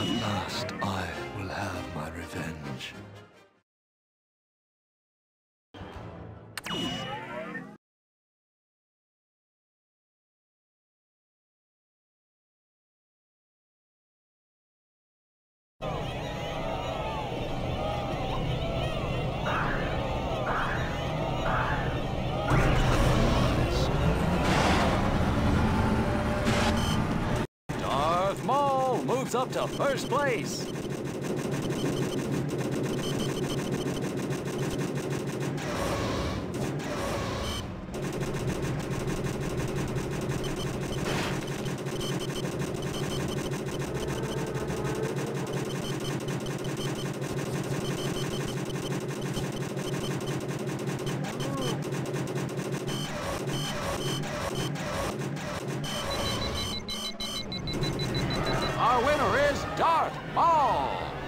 At last, I will have my up to first place. Our winner is Darth Maul.